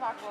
taką.